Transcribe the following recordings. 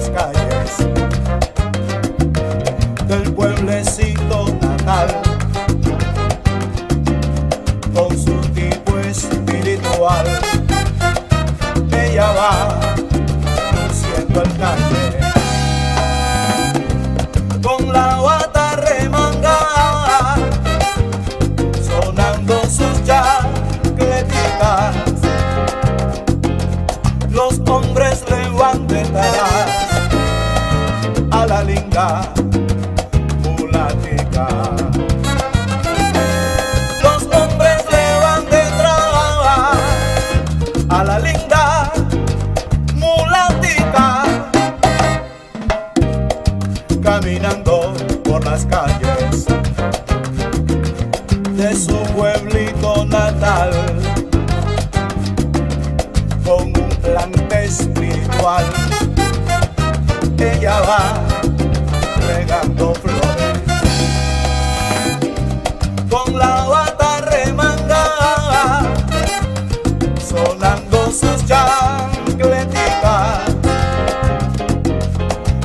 las calles del pueblecito natal, con su tipo espiritual, ella va luciendo el taller. Mulatica, los hombres le van de trabajo a la linda mulatita caminando por las calles de su pueblito natal con un planta espiritual. Ella va regando flores. Con la bata remangada, sonando sus chancleticas,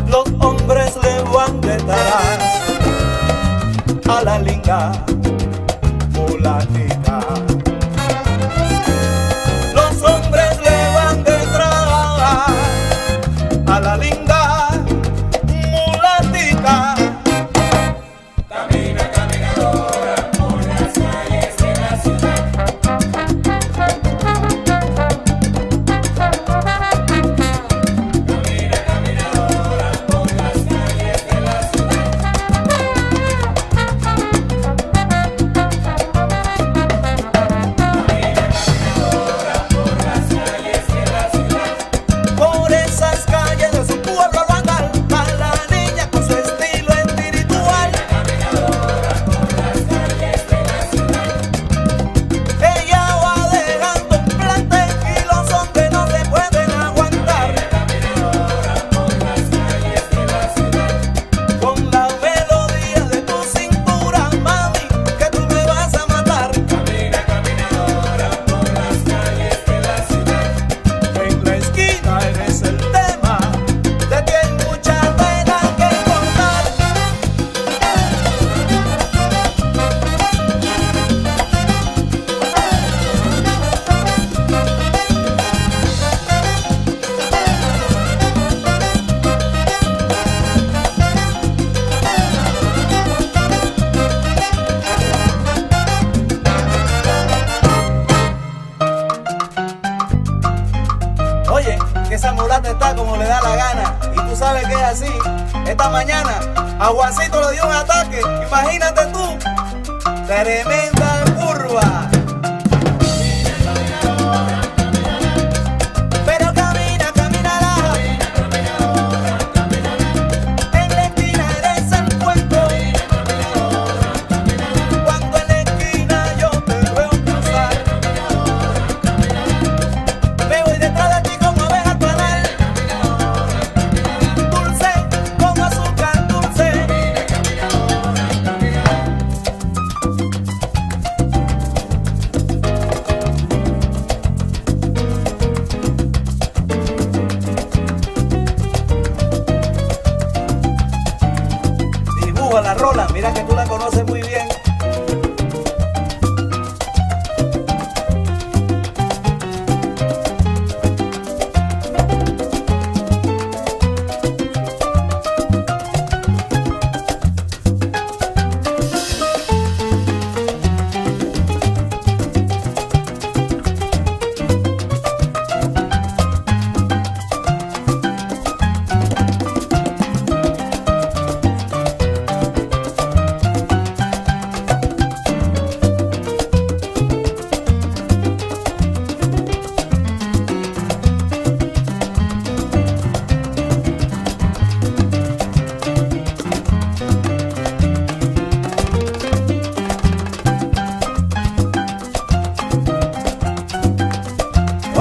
los hombres le van detrás a la linda mulatita. Los hombres le van detrás a la linda esa mulata está como le da la gana. Y tú sabes que es así. Esta mañana a Juancito le dio un ataque. Imagínate tú. Tremenda curva.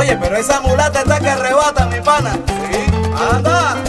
Oye, pero esa mulata está que arrebata, mi pana. Sí. Anda.